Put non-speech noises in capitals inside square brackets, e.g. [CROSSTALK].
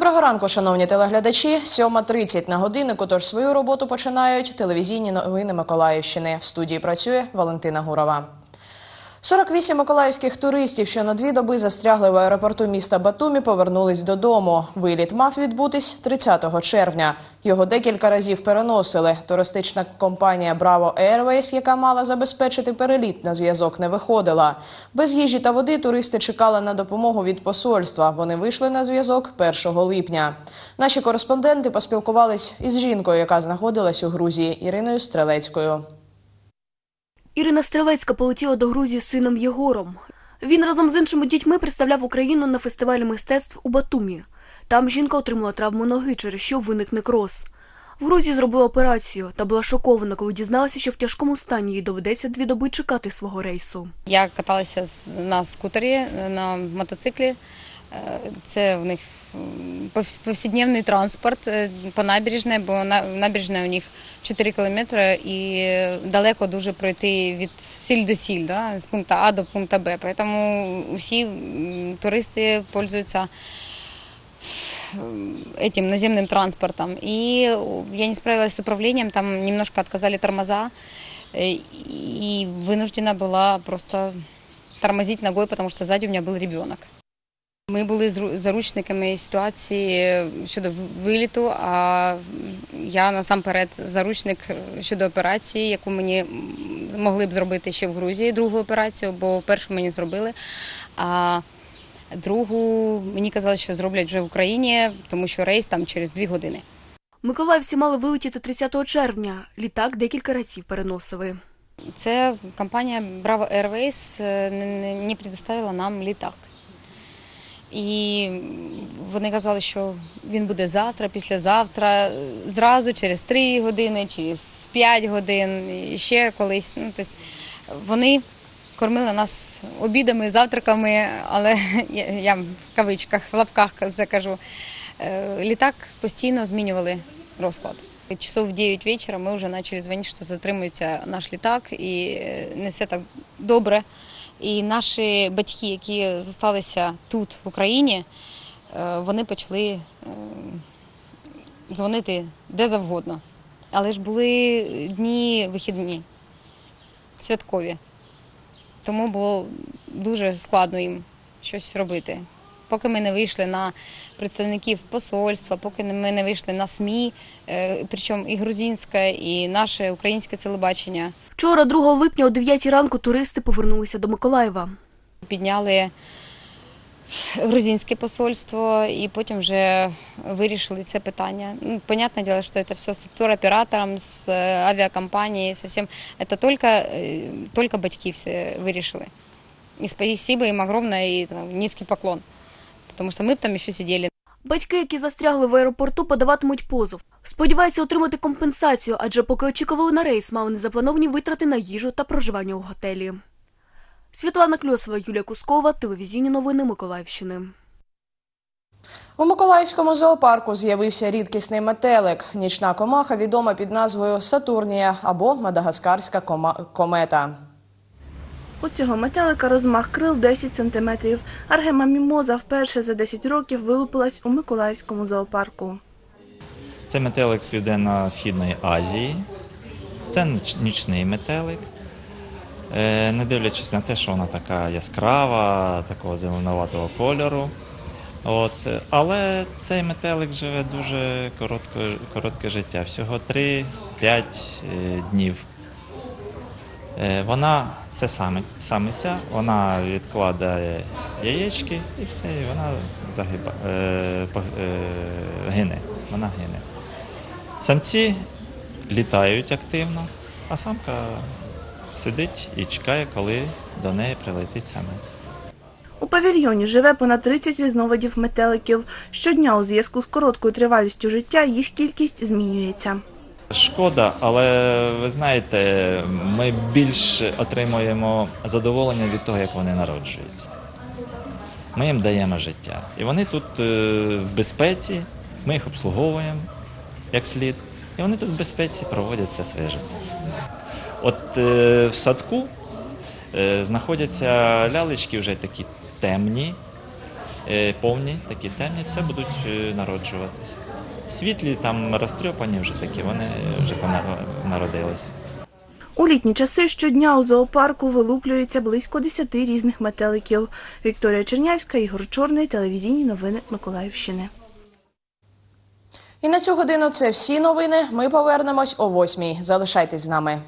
Доброго ранку, шановні телеглядачі. 7.30 на годиннику, тож свою роботу починають телевізійні новини Миколаївщини. В студії працює Валентина Гурова. 48 миколаївських туристів, що на дві доби застрягли в аеропорту міста Батумі, повернулись додому. Виліт мав відбутись 30 червня. Його декілька разів переносили. Туристична компанія Bravo Airways, яка мала забезпечити переліт на зв'язок, не виходила. Без їжі та води туристи чекали на допомогу від посольства. Вони вийшли на зв'язок 1 липня. Наші кореспонденти поспілкувались із жінкою, яка знаходилась у Грузії, Іриною Стрелецькою. Ірина Стрелецька полетіла до Грузії з сином Єгором. Він разом з іншими дітьми представляв Україну на фестивалі мистецтв у Батумі. Там жінка отримала травму ноги, через що виник некроз. В Грузії зробила операцію та була шокована, коли дізналася, що в тяжкому стані їй доведеться дві доби чекати свого рейсу. Я каталася на скутері, на мотоциклі. Е, Це в них м, повс- повсякденний транспорт е, по набережній, бо на- набережна у них 4 кілометри і далеко дуже пройти від сіль до сіль, да, з пункту А до пункту Б. Тому всі м, туристи пользуються этим наземным транспортом. И я не справилась с управлением, там немножко отказали тормоза, э, и вынуждена была просто тормозить ногой, потому что сзади у меня был ребенок. Ми були заручниками ситуації щодо виліту, а я насамперед заручник щодо операції, яку мені могли б зробити ще в Грузії, другу операцію, бо першу мені зробили. А другу мені казали, що зроблять вже в Україні, тому що рейс там через дві години. Миколаївці мали вилетіти 30 червня. Літак декілька разів переносили. Це компанія Bravo Airways е, не предоставила нам літак. І вони казали, що він буде завтра, післязавтра, зразу через 3 години, через 5 годин, ще колись. Ну, тобто вони кормили нас обідами, завтраками, але [LAUGHS] я, я в кавичках, в лапках закажу. Е, Літак постійно змінювали розклад. Часов в 9 вечора ми вже почали дзвонити, що затримується наш літак і е, не все так добре. І наші батьки, які залишилися тут, в Україні, е, вони почали е, дзвонити де завгодно. Але ж були дні вихідні, святкові. Тому було дуже складно їм щось робити. Поки ми не вийшли на представників посольства, поки ми не вийшли на СМІ, е, причому і грузинське, і наше українське телебачення. Вчора, 2 липня, о 9 ранку, туристи повернулися до Миколаєва. Підняли грузинське посольство і потім вже вирішили це питання. Ну, понятное дело, що це все з туроператором, з е, авіакомпанією, со всім. Це тільки, е, тільки батьки все вирішили. І спасибо їм огромне і там, низький поклон. Тому що ми б там ще сиділи. Батьки, які застрягли в аеропорту, подаватимуть позов. Сподіваються отримати компенсацію, адже поки очікували на рейс, мали незаплановані витрати на їжу та проживання у готелі. Світлана Кльосова, Юлія Кускова, телевізійні новини Миколаївщини. У Миколаївському зоопарку з'явився рідкісний метелик. Нічна комаха відома під назвою Сатурнія або Мадагаскарська комета. У цього метелика розмах крил 10 см. Аргема мімоза вперше за 10 років вилупилась у Миколаївському зоопарку. Це метелик з Південно-Східної Азії. Це нічний метелик. Е, Не дивлячись на те, що вона така яскрава, такого зеленуватого кольору. От. Але цей метелик живе дуже коротко, коротке життя, всього 3-5 е, днів. Е, Вона це самиця, вона відкладає яєчки і все, і вона загиба, е, е, гине. Вона гине. Самці літають активно, а самка сидить і чекає, коли до неї прилетить самець. У павільйоні живе понад 30 різновидів метеликів. Щодня у зв'язку з короткою тривалістю життя їх кількість змінюється. Шкода, але ви знаєте, ми більше отримуємо задоволення від того, як вони народжуються. Ми їм даємо життя. І вони тут е, в безпеці, ми їх обслуговуємо як слід, і вони тут в безпеці проводять все своє життя. От е, в садку е, знаходяться лялечки вже такі темні, Повні, такі темні, це будуть народжуватись. Світлі там розтрьопані вже такі, вони вже народились. У літні часи щодня у зоопарку вилуплюється близько 10 різних метеликів. Вікторія Чернявська, Ігор Чорний, телевізійні новини Миколаївщини. І на цю годину це всі новини. Ми повернемось о восьмій. Залишайтесь з нами.